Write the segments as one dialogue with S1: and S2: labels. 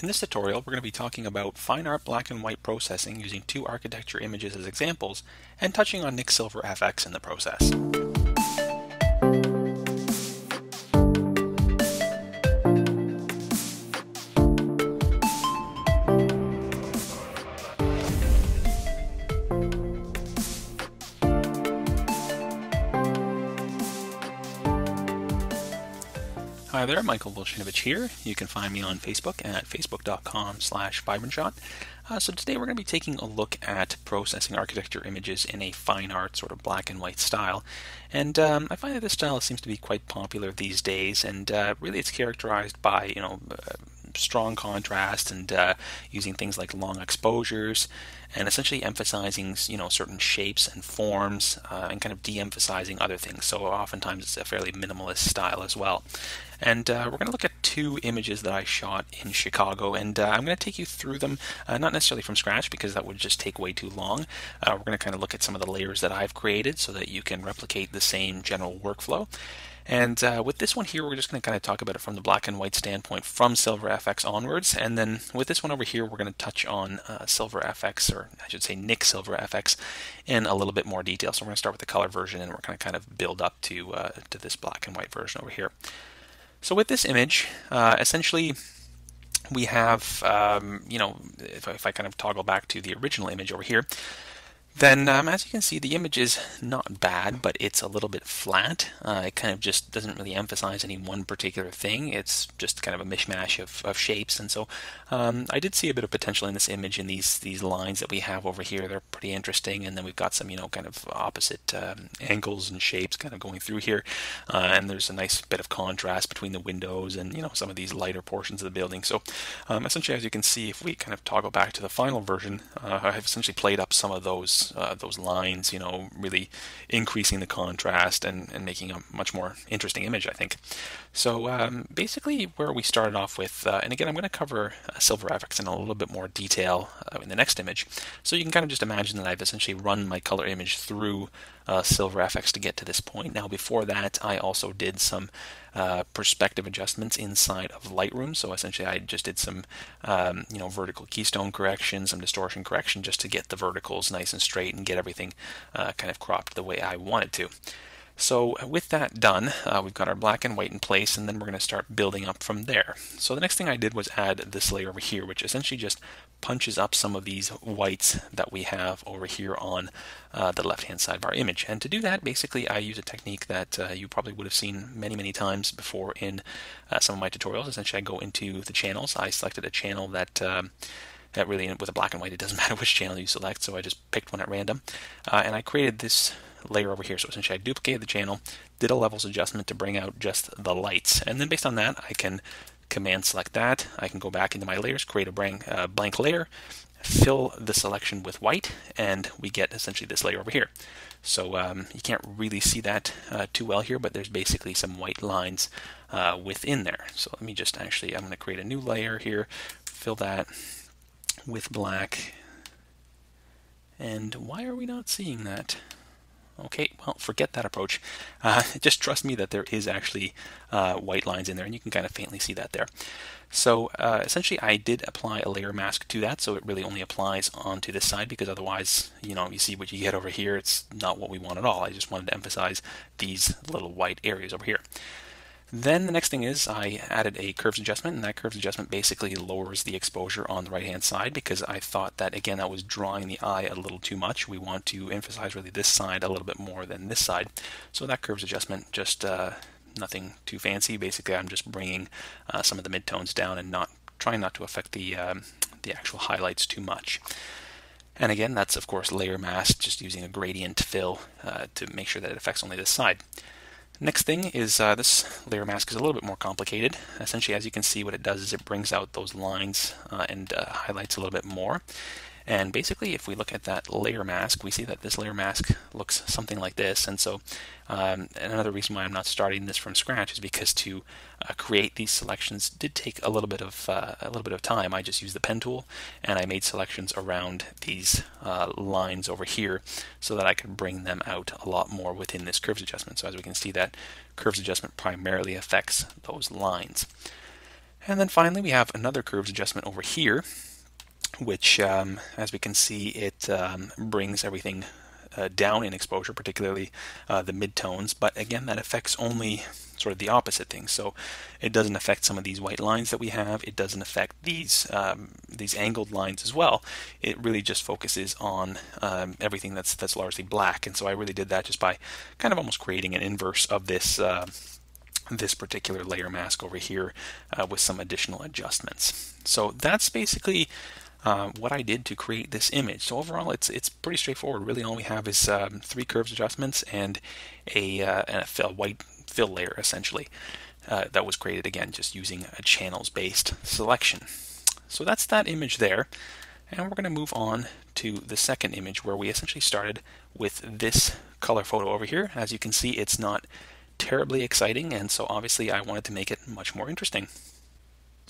S1: In this tutorial, we're going to be talking about fine art black and white processing using two architecture images as examples and touching on Nik Silver Efex in the process. Hi there, Michael Woloszynowicz here. You can find me on Facebook at facebook.com slash vibrantshot. Uh, so today we're going to be taking a look at processing architecture images in a fine art sort of black and white style. And um, I find that this style seems to be quite popular these days, and uh, really it's characterized by, you know, uh, strong contrast and uh, using things like long exposures and essentially emphasizing you know certain shapes and forms uh, and kind of de-emphasizing other things so oftentimes it's a fairly minimalist style as well. And uh, we're going to look at two images that I shot in Chicago and uh, I'm going to take you through them uh, not necessarily from scratch because that would just take way too long. Uh, we're going to kind of look at some of the layers that I've created so that you can replicate the same general workflow and uh, with this one here, we're just going to kind of talk about it from the black and white standpoint from Silver Efex onwards. And then with this one over here, we're going to touch on uh, Silver Efex, or I should say Nik Silver Efex, in a little bit more detail. So we're going to start with the color version, and we're going to kind of build up to uh, to this black and white version over here. So with this image, uh, essentially we have, um, you know, if, if I kind of toggle back to the original image over here, then um, as you can see the image is not bad but it's a little bit flat. Uh, it kind of just doesn't really emphasize any one particular thing. It's just kind of a mishmash of, of shapes. And so um, I did see a bit of potential in this image in these these lines that we have over here. They're pretty interesting. And then we've got some you know kind of opposite um, angles and shapes kind of going through here. Uh, and there's a nice bit of contrast between the windows and you know some of these lighter portions of the building. So um, essentially as you can see if we kind of toggle back to the final version uh, I've essentially played up some of those uh, those lines, you know, really increasing the contrast and, and making a much more interesting image, I think. So um, basically where we started off with, uh, and again, I'm going to cover uh, Silver Efex in a little bit more detail uh, in the next image. So you can kind of just imagine that I've essentially run my color image through uh, Silver Efex to get to this point. Now before that, I also did some uh, perspective adjustments inside of Lightroom. So essentially, I just did some, um, you know, vertical keystone correction, some distortion correction, just to get the verticals nice and straight and get everything uh, kind of cropped the way I wanted to. So with that done, uh, we've got our black and white in place, and then we're going to start building up from there. So the next thing I did was add this layer over here, which essentially just punches up some of these whites that we have over here on uh, the left-hand side of our image. And to do that, basically, I use a technique that uh, you probably would have seen many, many times before in uh, some of my tutorials. Essentially, I go into the channels. I selected a channel that um, that really, with a black and white, it doesn't matter which channel you select, so I just picked one at random. Uh, and I created this layer over here. So essentially I duplicated the channel, did a levels adjustment to bring out just the lights. And then based on that, I can command select that. I can go back into my layers, create a blank, uh, blank layer, fill the selection with white, and we get essentially this layer over here. So um, you can't really see that uh, too well here, but there's basically some white lines uh, within there. So let me just actually, I'm going to create a new layer here, fill that with black. And why are we not seeing that? Okay, well, forget that approach. Uh, just trust me that there is actually uh, white lines in there, and you can kind of faintly see that there. So uh, essentially, I did apply a layer mask to that, so it really only applies onto this side, because otherwise, you know, you see what you get over here, it's not what we want at all. I just wanted to emphasize these little white areas over here. Then the next thing is I added a curves adjustment, and that curves adjustment basically lowers the exposure on the right hand side because I thought that again that was drawing the eye a little too much. We want to emphasize really this side a little bit more than this side. So that curves adjustment just uh, nothing too fancy. Basically, I'm just bringing uh, some of the midtones down and not trying not to affect the um, the actual highlights too much. And again, that's of course layer mask, just using a gradient fill uh, to make sure that it affects only this side. Next thing is uh, this layer mask is a little bit more complicated. Essentially, as you can see, what it does is it brings out those lines uh, and uh, highlights a little bit more. And basically, if we look at that layer mask, we see that this layer mask looks something like this. And so um, another reason why I'm not starting this from scratch is because to uh, create these selections did take a little bit of uh, a little bit of time. I just used the pen tool and I made selections around these uh, lines over here so that I could bring them out a lot more within this curves adjustment. So as we can see that curves adjustment primarily affects those lines. And then finally we have another curves adjustment over here, which um, as we can see it um, brings everything uh, down in exposure, particularly uh, the midtones. But again, that affects only sort of the opposite thing. So it doesn't affect some of these white lines that we have. It doesn't affect these um, these angled lines as well. It really just focuses on um, everything that's that's largely black. And so I really did that just by kind of almost creating an inverse of this. Uh, this particular layer mask over here uh, with some additional adjustments. So that's basically uh, what I did to create this image. So overall, it's it's pretty straightforward. Really, all we have is um, three curves adjustments and a, uh, and a fill, white fill layer, essentially, uh, that was created again just using a channels-based selection. So that's that image there. And we're going to move on to the second image where we essentially started with this color photo over here. As you can see, it's not terribly exciting, and so obviously I wanted to make it much more interesting.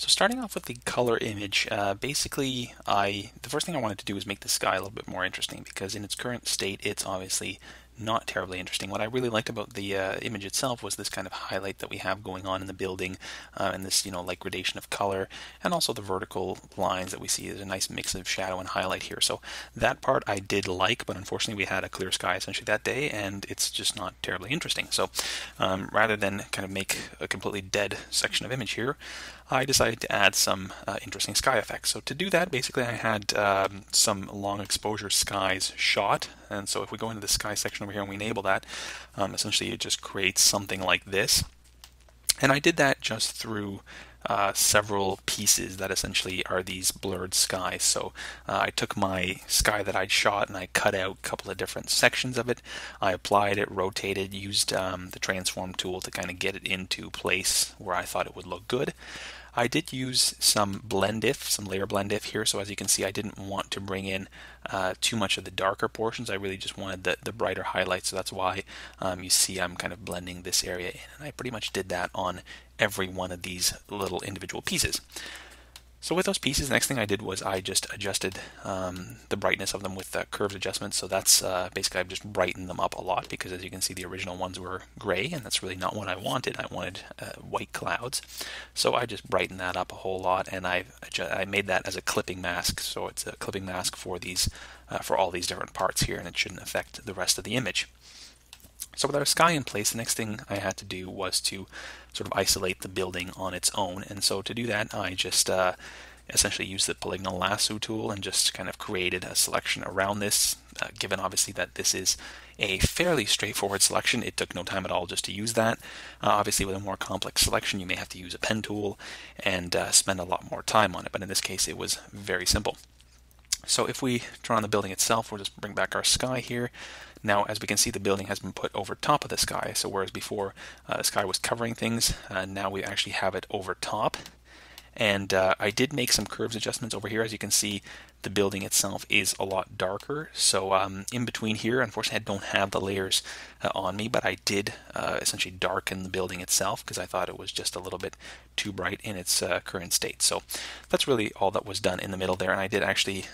S1: So starting off with the color image, uh, basically I the first thing I wanted to do was make the sky a little bit more interesting because in its current state it's obviously not terribly interesting. What I really liked about the uh, image itself was this kind of highlight that we have going on in the building uh, and this, you know, like gradation of color and also the vertical lines that we see is a nice mix of shadow and highlight here. So that part I did like, but unfortunately we had a clear sky essentially that day and it's just not terribly interesting. So um, rather than kind of make a completely dead section of image here, I decided to add some uh, interesting sky effects. So to do that, basically I had um, some long exposure skies shot. And so if we go into the sky section over here and we enable that, um, essentially it just creates something like this. And I did that just through uh, several pieces that essentially are these blurred skies. So uh, I took my sky that I'd shot and I cut out a couple of different sections of it. I applied it, rotated, used um, the transform tool to kind of get it into place where I thought it would look good. I did use some blend if, some layer blend if here, so as you can see I didn't want to bring in uh, too much of the darker portions, I really just wanted the, the brighter highlights, so that's why um, you see I'm kind of blending this area in, and I pretty much did that on every one of these little individual pieces. So with those pieces, the next thing I did was I just adjusted um, the brightness of them with the curves adjustment. So that's uh, basically I've just brightened them up a lot because as you can see the original ones were gray and that's really not what I wanted. I wanted uh, white clouds. So I just brightened that up a whole lot and I I made that as a clipping mask. So it's a clipping mask for these uh, for all these different parts here and it shouldn't affect the rest of the image. So with our sky in place, the next thing I had to do was to sort of isolate the building on its own. And so to do that, I just uh, essentially used the polygonal lasso tool and just kind of created a selection around this, uh, given obviously that this is a fairly straightforward selection. It took no time at all just to use that. Uh, obviously, with a more complex selection, you may have to use a pen tool and uh, spend a lot more time on it, but in this case, it was very simple. So if we turn on the building itself, we'll just bring back our sky here. Now, as we can see, the building has been put over top of the sky. So whereas before uh, the sky was covering things, uh, now we actually have it over top. And uh, I did make some curves adjustments over here. As you can see, the building itself is a lot darker. So um, in between here, unfortunately, I don't have the layers uh, on me, but I did uh, essentially darken the building itself because I thought it was just a little bit too bright in its uh, current state. So that's really all that was done in the middle there. And I did actually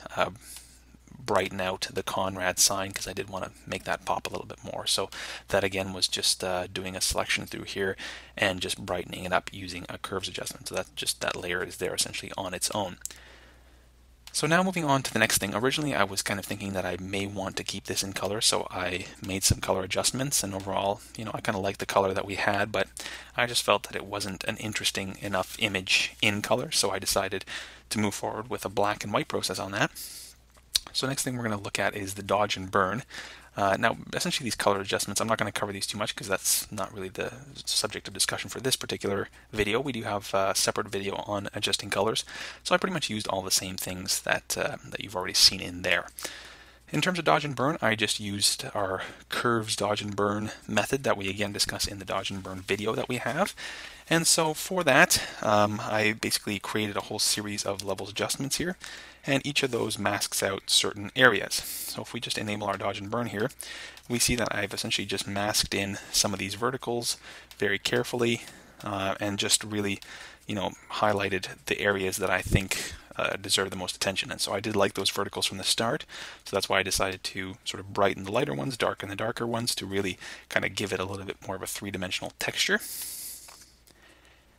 S1: brighten out the Conrad sign because I did want to make that pop a little bit more. So that again was just uh, doing a selection through here and just brightening it up using a curves adjustment. So that just that layer is there essentially on its own. So now moving on to the next thing. Originally I was kind of thinking that I may want to keep this in color, so I made some color adjustments and overall, you know, I kind of like the color that we had, but I just felt that it wasn't an interesting enough image in color, so I decided to move forward with a black and white process on that. So next thing we're going to look at is the dodge and burn. Uh, now, essentially these color adjustments, I'm not going to cover these too much because that's not really the subject of discussion for this particular video. We do have a separate video on adjusting colors, so I pretty much used all the same things that, uh, that you've already seen in there. In terms of dodge and burn, I just used our curves dodge and burn method that we again discuss in the dodge and burn video that we have. And so for that, um, I basically created a whole series of levels adjustments here, and each of those masks out certain areas. So if we just enable our dodge and burn here, we see that I've essentially just masked in some of these verticals very carefully, uh, and just really, you know, highlighted the areas that I think uh, deserve the most attention. And so I did like those verticals from the start. So that's why I decided to sort of brighten the lighter ones, darken the darker ones to really kind of give it a little bit more of a three-dimensional texture.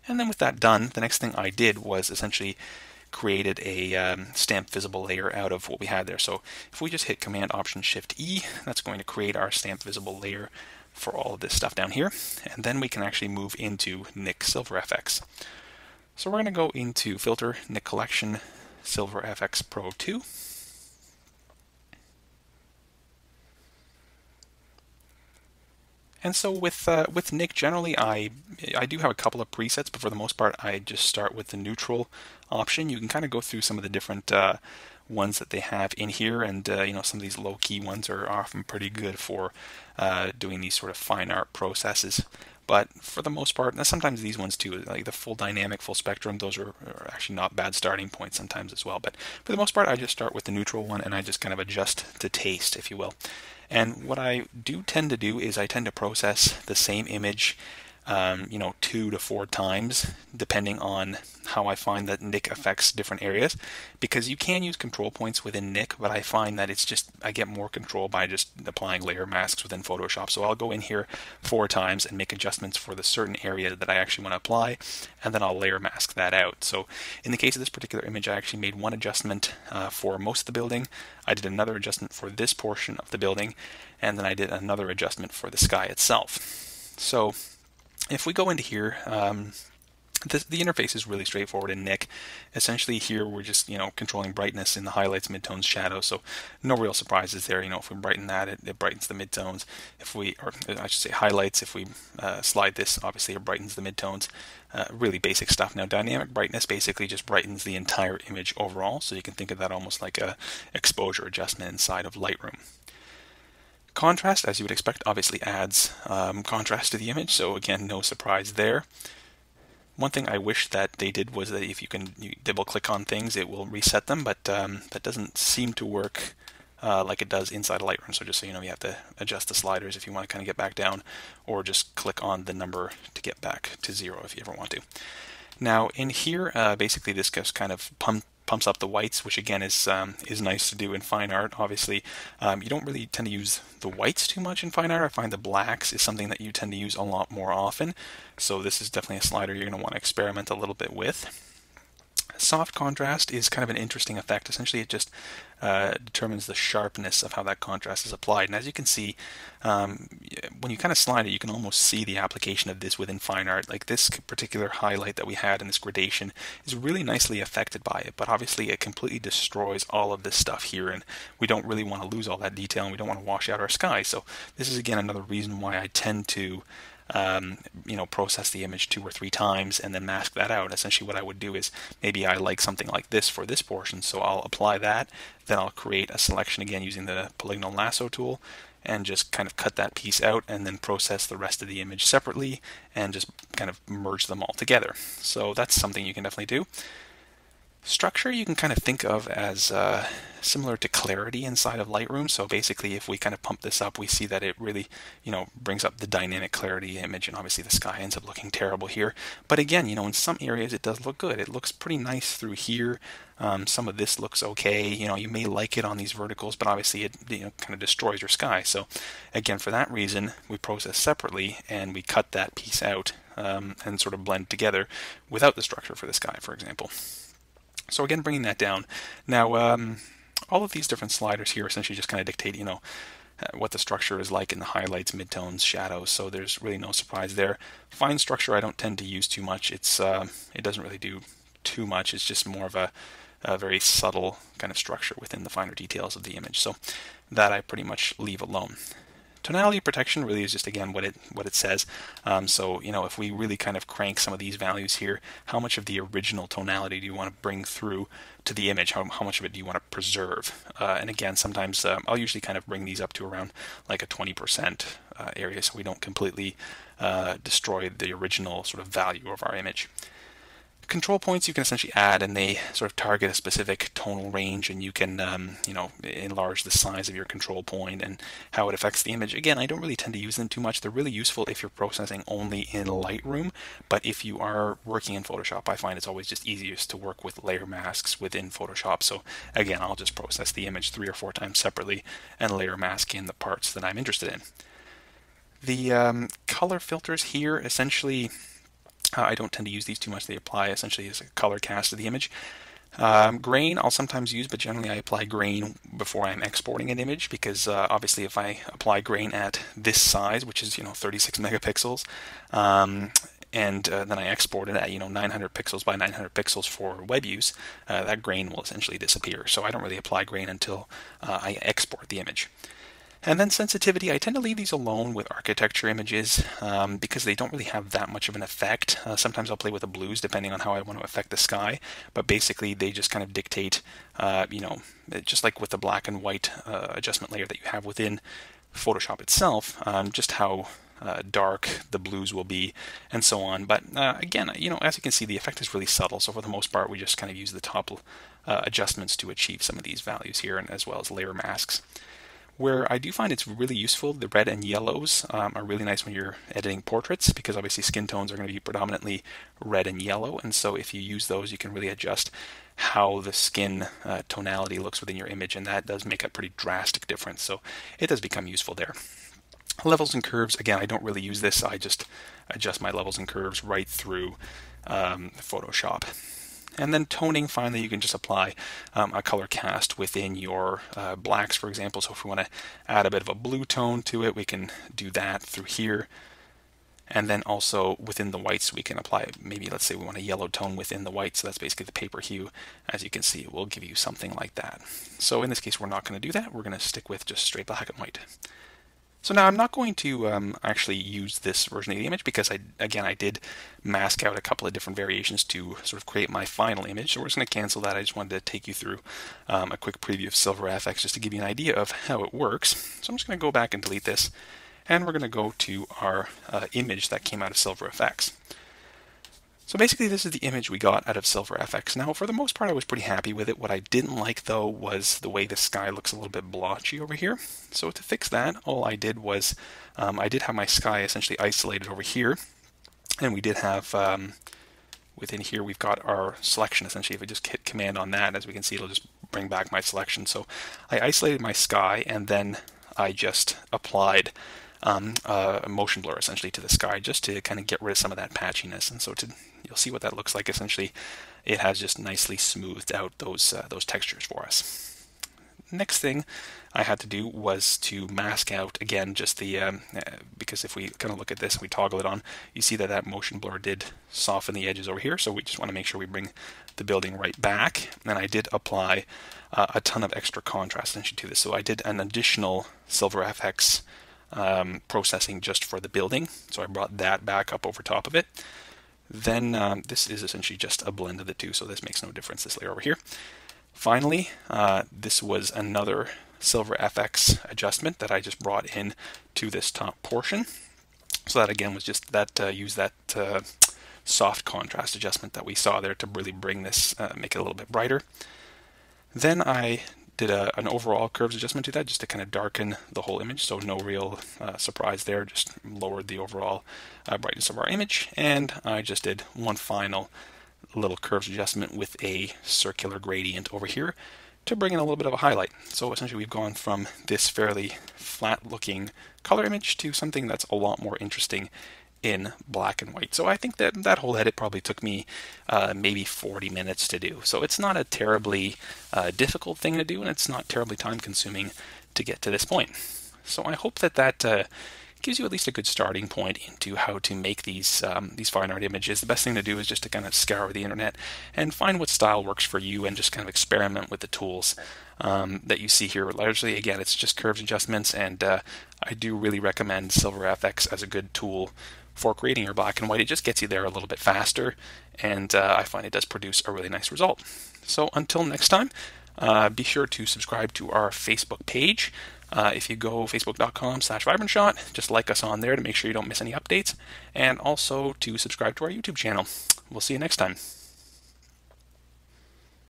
S1: And then with that done, the next thing I did was essentially created a um, stamp visible layer out of what we had there. So if we just hit Command Option Shift E, that's going to create our stamp visible layer for all of this stuff down here. And then we can actually move into Nik Silver Efex. So we're going to go into Filter, Nik Collection, Silver Efex Pro 2. And so with uh, with Nik, generally I I do have a couple of presets, but for the most part I just start with the neutral option. You can kind of go through some of the different uh, ones that they have in here, and uh, you know some of these low key ones are often pretty good for uh, doing these sort of fine art processes. But for the most part, sometimes these ones too, like the full dynamic, full spectrum, those are, are, actually not bad starting points sometimes as well. But for the most part, I just start with the neutral one and I just kind of adjust to taste, if you will. And what I do tend to do is I tend to process the same image um, you know, two to four times, depending on how I find that Nik affects different areas. Because you can use control points within Nik, but I find that it's just, I get more control by just applying layer masks within Photoshop. So I'll go in here four times and make adjustments for the certain area that I actually want to apply, and then I'll layer mask that out. So in the case of this particular image, I actually made one adjustment uh, for most of the building. I did another adjustment for this portion of the building, and then I did another adjustment for the sky itself. So if we go into here, um, the, the, interface is really straightforward in Nik. Essentially, here we're just you know controlling brightness in the highlights, midtones, shadows. So no real surprises there. You know, if we brighten that, it, it brightens the midtones. If we, or I should say, highlights. If we uh, slide this, obviously it brightens the midtones. Uh, really basic stuff. Now, dynamic brightness basically just brightens the entire image overall. So you can think of that almost like a exposure adjustment inside of Lightroom. Contrast, as you would expect, obviously adds um, contrast to the image, so again, no surprise there. One thing I wish that they did was that if you can double click on things, it will reset them, but um, that doesn't seem to work uh, like it does inside of Lightroom. So just so you know, you have to adjust the sliders if you want to kind of get back down, or just click on the number to get back to zero if you ever want to. Now in here, uh, basically this just kind of pump, pumps up the whites, which again is um, is nice to do in fine art. Obviously, um, you don't really tend to use the whites too much in fine art. I find the blacks is something that you tend to use a lot more often. So this is definitely a slider you're going to want to experiment a little bit with. Soft contrast is kind of an interesting effect. Essentially, it just uh, determines the sharpness of how that contrast is applied. And as you can see, um, when you kind of slide it, you can almost see the application of this within fine art. Like this particular highlight that we had in this gradation is really nicely affected by it, but obviously it completely destroys all of this stuff here, and we don't really want to lose all that detail, and we don't want to wash out our sky. So this is again another reason why I tend to um, you know, process the image two or three times and then mask that out. Essentially, what I would do is maybe I like something like this for this portion, so I'll apply that. Then I'll create a selection again using the polygonal lasso tool and just kind of cut that piece out and then process the rest of the image separately and just kind of merge them all together. So that's something you can definitely do. Structure you can kind of think of as uh, similar to clarity inside of Lightroom. So basically, if we kind of pump this up, we see that it really, you know, brings up the dynamic clarity image, and obviously the sky ends up looking terrible here. But again, you know, in some areas it does look good. It looks pretty nice through here. Um, some of this looks okay. You know, you may like it on these verticals, but obviously it you know kind of destroys your sky. So again, for that reason, we process separately and we cut that piece out um, and sort of blend together without the structure for the sky, for example. So again, bringing that down. Now, um, all of these different sliders here essentially just kind of dictate, you know, uh, what the structure is like in the highlights, midtones, shadows. So there's really no surprise there. Fine structure I don't tend to use too much. It's uh, it doesn't really do too much. It's just more of a, a very subtle kind of structure within the finer details of the image. So that I pretty much leave alone. Tonality protection really is just again what it what it says. Um, so you know if we really kind of crank some of these values here, how much of the original tonality do you want to bring through to the image? How, how much of it do you want to preserve? Uh, and again, sometimes um, I'll usually kind of bring these up to around like a 20% uh, area, so we don't completely uh, destroy the original sort of value of our image control points you can essentially add and they sort of target a specific tonal range and you can um, you know enlarge the size of your control point and how it affects the image. Again I don't really tend to use them too much. They're really useful if you're processing only in Lightroom but if you are working in Photoshop I find it's always just easiest to work with layer masks within Photoshop. So again I'll just process the image three or four times separately and layer mask in the parts that I'm interested in. The um, color filters here essentially Uh, I don't tend to use these too much. They apply essentially as a color cast to the image. Um, grain I'll sometimes use, but generally I apply grain before I'm exporting an image because uh, obviously if I apply grain at this size, which is you know 36 megapixels, um, and uh, then I export it at you know 900 pixels by 900 pixels for web use, uh, that grain will essentially disappear. So I don't really apply grain until uh, I export the image. And then sensitivity, I tend to leave these alone with architecture images um, because they don't really have that much of an effect. Uh, sometimes I'll play with the blues depending on how I want to affect the sky, but basically they just kind of dictate, uh, you know, just like with the black and white uh, adjustment layer that you have within Photoshop itself, um, just how uh, dark the blues will be, and so on. But uh, again, you know, as you can see, the effect is really subtle. So for the most part, we just kind of use the top uh, adjustments to achieve some of these values here, and as well as layer masks. Where I do find it's really useful, the red and yellows um, are really nice when you're editing portraits because obviously skin tones are going to be predominantly red and yellow. And so if you use those, you can really adjust how the skin uh, tonality looks within your image. And that does make a pretty drastic difference. So it does become useful there. Levels and curves, again, I don't really use this. I just adjust my levels and curves right through um, Photoshop. And then toning, finally, you can just apply um, a color cast within your uh, blacks, for example. So if we want to add a bit of a blue tone to it, we can do that through here. And then also within the whites, we can apply, maybe let's say we want a yellow tone within the white. So that's basically the paper hue. As you can see, it will give you something like that. So in this case, we're not going to do that. We're going to stick with just straight black and white. So now I'm not going to um, actually use this version of the image because I, again, I did mask out a couple of different variations to sort of create my final image. So we're just going to cancel that. I just wanted to take you through um, a quick preview of Silver Efex just to give you an idea of how it works. So I'm just going to go back and delete this. And we're going to go to our uh, image that came out of Silver Efex. So basically this is the image we got out of Silver Efex. Now for the most part I was pretty happy with it. What I didn't like though was the way the sky looks a little bit blotchy over here. So to fix that all I did was um, I did have my sky essentially isolated over here and we did have um, within here we've got our selection essentially if we just hit command on that as we can see it'll just bring back my selection. So I isolated my sky and then I just applied um, uh, motion blur essentially to the sky just to kind of get rid of some of that patchiness. And so to, you'll see what that looks like. Essentially, it has just nicely smoothed out those uh, those textures for us. Next thing I had to do was to mask out again just the um, uh, because if we kind of look at this and we toggle it on, you see that that motion blur did soften the edges over here. So we just want to make sure we bring the building right back. And I did apply uh, a ton of extra contrast to this. So I did an additional Silver Efex um, processing just for the building. So I brought that back up over top of it. Then um, this is essentially just a blend of the two, so this makes no difference, this layer over here. Finally, uh, this was another Silver Efex adjustment that I just brought in to this top portion. So that again was just that uh, use that uh, soft contrast adjustment that we saw there to really bring this, uh, make it a little bit brighter. Then I did a, an overall curves adjustment to that just to kind of darken the whole image. So no real uh, surprise there, just lowered the overall uh, brightness of our image. And I just did one final little curves adjustment with a circular gradient over here to bring in a little bit of a highlight. So essentially we've gone from this fairly flat looking color image to something that's a lot more interesting in black and white. So I think that that whole edit probably took me uh, maybe 40 minutes to do. So it's not a terribly uh, difficult thing to do, and it's not terribly time consuming to get to this point. So I hope that that uh, gives you at least a good starting point into how to make these um, these fine art images. The best thing to do is just to kind of scour the internet and find what style works for you, and just kind of experiment with the tools um, that you see here. Largely, again, it's just curves adjustments, and uh, I do really recommend Silver Efex as a good tool for creating your black and white. It just gets you there a little bit faster, and uh, I find it does produce a really nice result. So until next time, uh, be sure to subscribe to our Facebook page. Uh, if you go facebook.com slash vibrantshot, just like us on there to make sure you don't miss any updates, and also to subscribe to our YouTube channel. We'll see you next time.